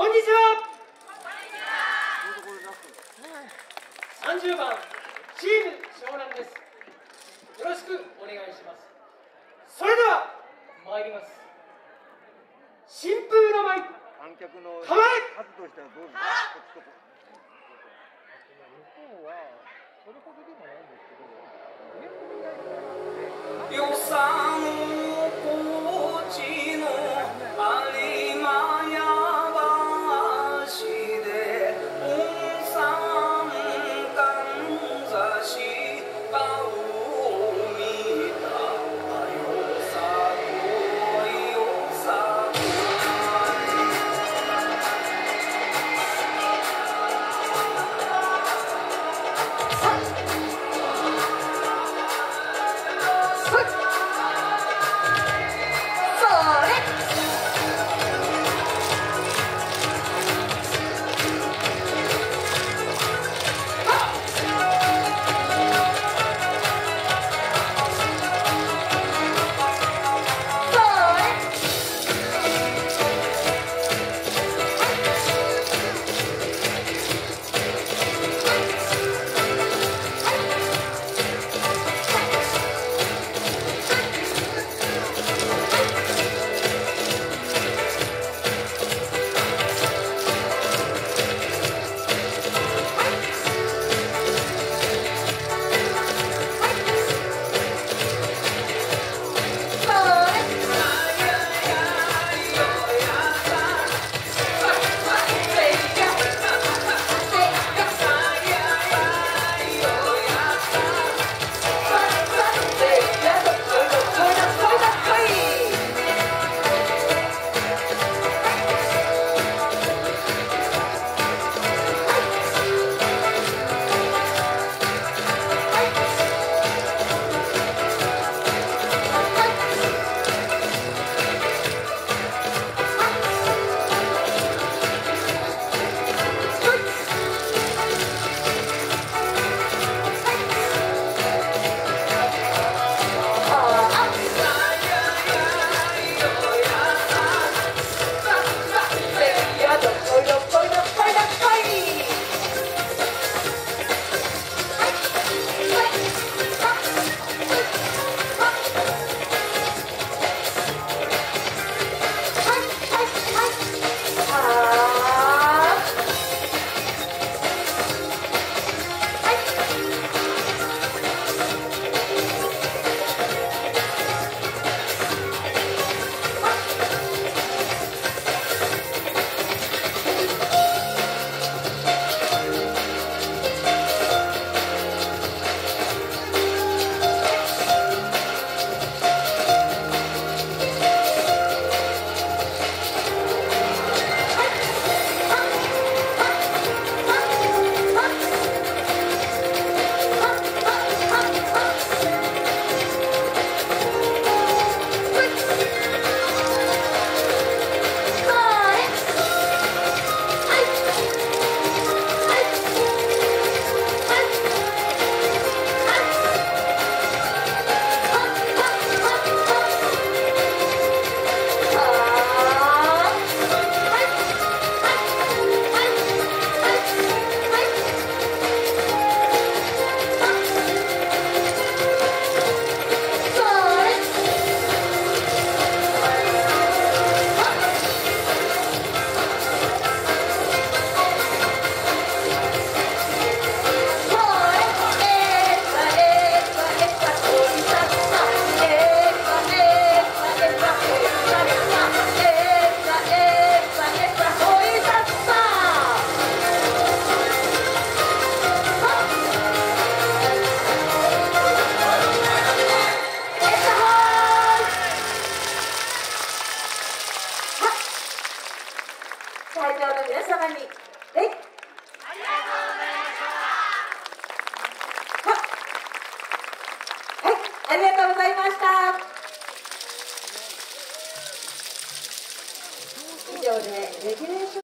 こんにちは。30番チーム湘南です。よろしくお願いします。それでは参ります。新風の舞。観客の構え数としてはどうですか向こうはそれほどでもないんですけど、よさの会場の皆様に、えい。はい、ありがとうございました。以上でレギュレーション